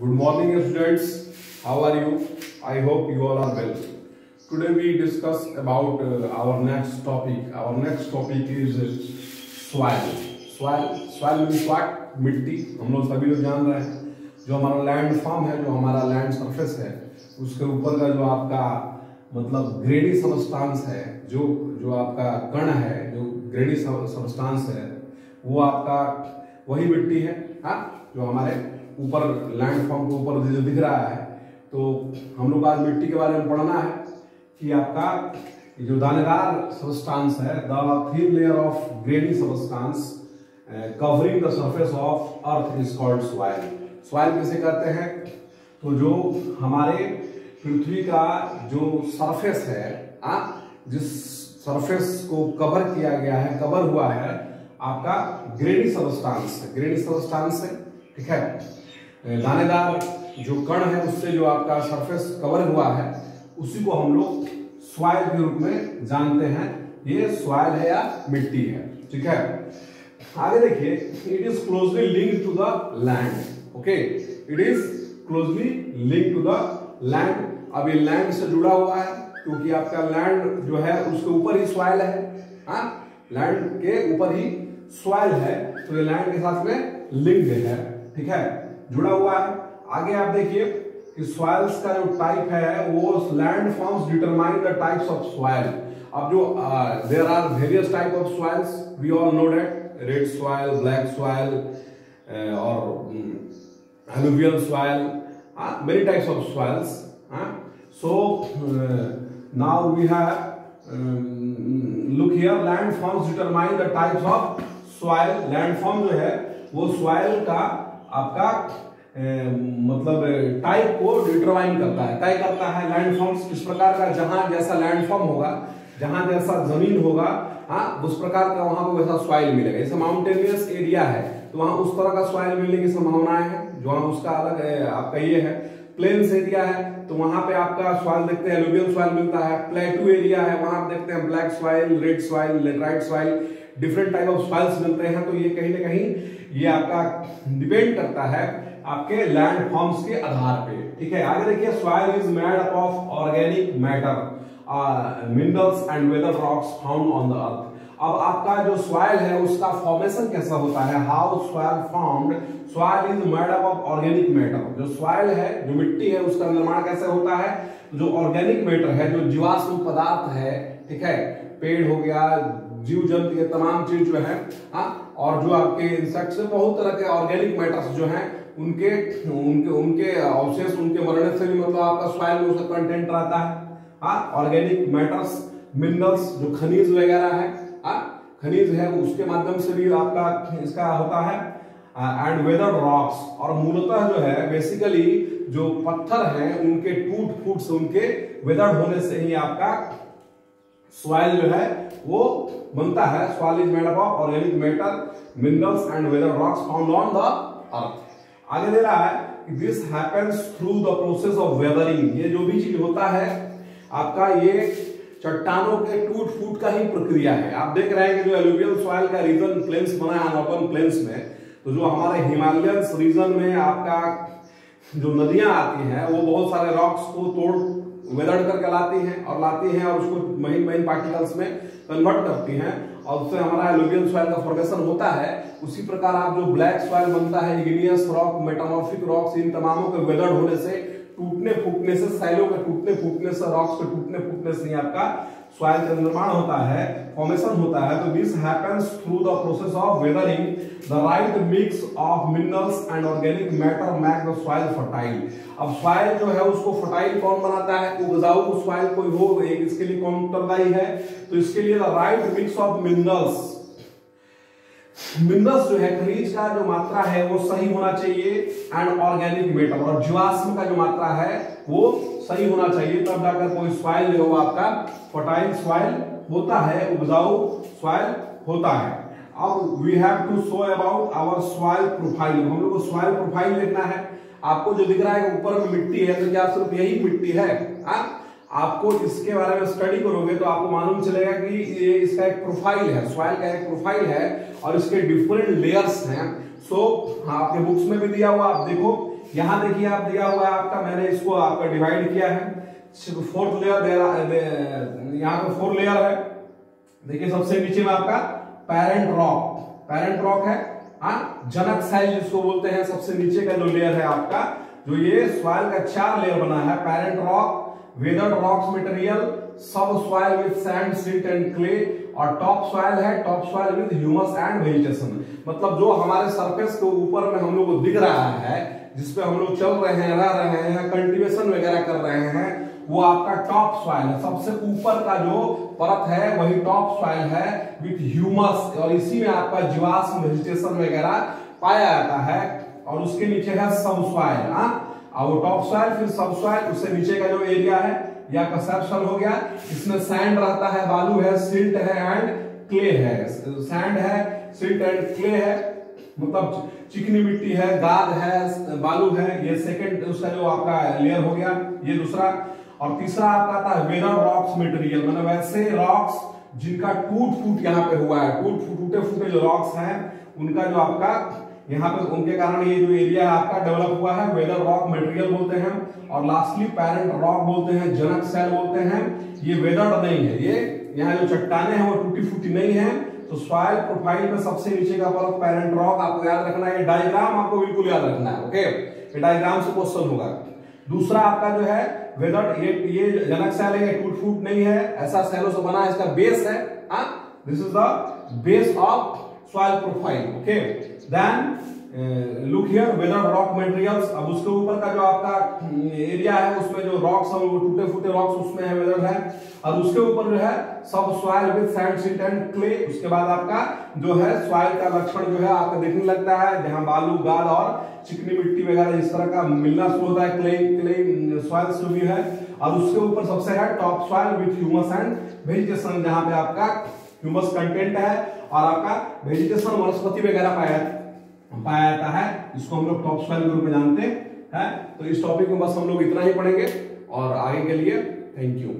Good morning students how are you I hope you all are well today we discuss about our next topic our next topic is soil soil soil mean soil मिट्टी। हम लोग सभी लोग जान रहे हैं। जो हमारा लैंड फॉर्म है, जो हमारा लैंड सरफेस है, उसके ऊपर का जो आपका मतलब ग्रेडी सबस्टांस है, जो जो आपका कण है, जो ग्रेडी सबस्टांस है, वो आपका, वही मिट्टी है, हा? जो हमारे ऊपर लैंड फॉर्म के ऊपर जो दिख रहा है तो हम लोग आज मिट्टी के बारे में पढ़ना है कि आपका जो दानेदार सबस्टांस है the thin layer of grainy substance covering the surface of earth is called soil soil किसे कहते हैं? तो जो हमारे पृथ्वी का जो सरफेस है आ, जिस सरफेस को कवर किया गया है कवर हुआ है आपका ग्रेनी सबस्टांस ग्रेनी सबस्टांस है ठीक है? दानेदार जो कण है, उससे जो आपका सरफेस कवर हुआ है, उसी को हम लोग स्वाइल के रूप में जानते हैं। ये स्वाइल है या मिट्टी है, ठीक है? आगे देखिए it is closely link to the land okay it is closely link to the land अब ये लैंड से जुड़ा हुआ है, क्योंकि आपका लैंड जो है, उसके ऊपर ही स्वाइल है हाँ? लैंड के ऊपर ही स्वाइल है तो ये लैंड के साथ में लिंक है, ठीक है? जुड़ा हुआ है। आगे आप देखिए कि सॉयल्स का जो टाइप है, वो land forms determine the types of soil अब जो there are various type of soils we all know that red soil black soil और alluvial soil many types of soils so now we have look here land forms determine the types of soil land form जो है, वो soil का आपका ए, मतलब type को determine करता है। तय करता है लैंड फॉर्म्स किस प्रकार का जहाँ जैसा लैंड फॉर्म होगा जहाँ जैसा ज़मीन होगा हाँ उस प्रकार का वहाँ को वैसा सॉइल मिलेगा। जैसे माउंटेनियस एरिया है तो वहाँ उस तरह का सॉइल मिलने की संभावनाएँ है जो वहाँ उसका अलग है, आपका ये है। प्लेन्स एरिया है तो वहाँ पे आपका सॉइल देखते हैं एलुवियल सॉइल मिलता है प्लेटू एरिया है वहाँ देखते हैं black soil red soil laterite soil different type of soils मिलते हैं। तो ये कहीं ना कहीं ये आपका डिपेंड करता है आपके लैंड फॉर्म्स के आधार पे, ठीक है? आगे देखिए soil is made of organic matter minerals and weather rocks found on the earth अब आपका जो सॉइल है, उसका फॉर्मेशन कैसा होता है? How soil formed soil is made up of organic matter जो सॉइल है, जो मिट्टी है, उसका निर्माण कैसे होता है? जो ऑर्गेनिक मैटर है, जो जीवाश्म पदार्थ है, ठीक है? पेड़ हो गया जीव जंतु ये तमाम चीज़ जो है हाँ और जो आपके इंसेक्ट्स बहुत तरह के ऑर्गेनिक मैटर्स जो हैं, उनके उनके उनके अवशेष, उनके मरने से भी मतलब आपका सॉइल में उसका कंटेंट रहता है। हाँ ऑर्गेनिक मैटर्स मिनरल्स जो खनिज वगैरह है हाँ खनिज है, उसके माध्यम से भी आपका इसका होता है। एंड वेदर रॉक्स और मूलतः जो है बेसिकली जो पत्थर हैं, उनके टूट फूट से, उनके वेदर होने से ही आपका सॉइल जो है, वो बनता है soil is made up of organic matter minerals and weather rocks found on the earth आगे दे रहा है this happens through the process of weathering ये जो भी चीज़ होता है, आपका ये चट्टानों के टूट फूट का ही प्रक्रिया है। आप देख रहे हैं कि जो एलुवियल सॉइल का रीजन प्लेन्स बना है अनओपन प्लेन्स में तो जो हमारे हिमालयन रीजन में आपका जो नदियाँ आती हैं, वो बहुत सारे रॉक्स को तोड़ वेदर करके लाती हैं और लाती हैं और उसको महीन महीन पार्टिकल्स में कन्वर्ट करती हैं और उससे हमारा एलुवियल सॉइल का फॉर्मेशन होता है। उसी प्रकार आप जो ब्लैक सॉइल बनता है इग्नियस रॉक मेटामॉर्फिक रॉक्स इन तमामों के वेदर होने से टूटने फूटने से सैलों के टूटने फूटने से रॉक्स के टूटने फूटने से आपका सॉइल का निर्माण होता है फॉर्मेशन होता है तो this happens through the process of weathering the right mix of minerals and organic matter make the soil fertile अब सॉइल जो है उसको फर्टाइल कौन बनाता है? उपजाऊ सॉइल कोई हो इसके लिए कौन उत्तरदायी है तो इसके लिए the right mix of minerals minerals जो है खनिज का जो मात्रा है वो सही होना चाहिए एंड ऑर्गेनिक मैटर और जीवाश्म का जो मात्रा है वो सही होना चाहिए। तब जाकर कोई सॉइल जो आपका। फर्टाइल सॉइल होता है उपजाऊ सॉइल होता है। अब we have to show about our soil profile हम लोग को सॉइल प्रोफ़ाइल लिखना है। आपको जो दिख रहा है ऊपर में मिट्टी है तो क्या सिर्फ़ यही मिट्टी है? आ? आपको इसके बारे में स्टडी करोगे तो आपको मालूम चलेगा कि ये इसका एक प्रोफ़ाइल है। सॉइल का एक प्रोफ़ाइल है और इसके डिफरेंट लेयर्स हैं। सो so, आपके बुक्स में भी दिया हुआ आप देखो। यहाँ देखिए आप दिया हुआ है आपका, मैंने इसको आपका डिवाइड किया है। फोर्थ लेयर दे यहाँ पे फोर लेयर है। देखिए सबसे नीचे में आपका पेरेंट रॉक पेरेंट रॉक है हाँ जनक साइल जिसको बोलते हैं, सबसे नीचे का जो लेयर है आपका, जो ये सॉइल का चार लेयर बना है। Parent rock weathered rocks material sub soil with sand silt and clay और टॉप सॉइल है top soil with humus and vegetation मतलब जो हमारे सरफेस के ऊपर में हम लोग को दिख रहा है जिसपे हम लोग चल रहे हैं, रह रहे हैं कल्टीवेशन वगैरह कर रहे हैं, वो आपका टॉप सॉइल है। सबसे ऊपर का जो परत है, वही टॉप सॉइल है विथ ह्यूमस और इसी में आपका जीवाश्म वेजिटेशन वगैरह पाया जाता है। और उसके नीचे है सब सॉइल हाँ। और वो टॉप सॉइल फिर सब सॉइल उससे नीचे का जो एरिया है, या कंसेप्शन हो गया, इसमें सैंड रहता है, बालू है सिल्ट है एंड क्ले है। सैंड है सिल्ट एंड क्ले है। मतलब चिकनी मिट्टी है गाद है बालू है, ये सेकंड उसका जो आपका लेयर हो गया, ये दूसरा। और तीसरा आपका आता है वेदर रॉक्स मटेरियल मतलब वैसे रॉक्स जिनका टूट फूट यहाँ पे हुआ है टूट टूटे फूटे जो रॉक्स हैं, उनका जो आपका, यहाँ पे उनके कारण ये जो एरिया आपका डेवलप हुआ है वेदर रॉक मटेरियल बोलते हैं। और लास्टली पैरेंट रॉक बोलते हैं, जनक सेल बोलते हैं। ये वेदर नहीं है, ये यहाँ जो चट्टाने हैं, वो टूटी फूटी नहीं है। तो सॉइल प्रोफ़ाइल में सबसे नीचे का परत पैरेंट रॉक, आपको याद रखना है डायग्राम आपको बिल्कुल याद रखना है, ओके? ये डायग्राम से क्वेश्चन होगा। दूसरा आपका जो है वेदर ये ये जनक सेल है टूट फूट नहीं है, ऐसा सेलों से बना है इसका बेस है this is the base of soil profile, okay? Then look here weather rock materials अब उसके ऊपर का जो आपका एरिया है, उसमें जो रॉक्स है वो टूटे फूटे रॉक्स उसमें है वेदर है। और उसके ऊपर जो है, sub soil with sand silt and clay उसके बाद आपका जो है सॉइल का लक्षण जो है, आपको देखने लगता है, जहाँ बालू गाद और चिकनी मिट्टी वगैरह इस तरह का मिलना शुरू होता है क्ले क्ले सॉइल से भी है। और उसके ऊपर सबसे है top soil with humus and vegetation जहाँ पे आपका ह्यूमस कंटेंट है, और आपका वेजिटेशन वनस्पति वगैरह पाया पाया जाता है इसको हम लोग टॉप स्वाइल के रूप में जानते हैं तो इस टॉपिक में बस हम लोग इतना ही पढ़ेंगे और आगे के लिए थैंक यू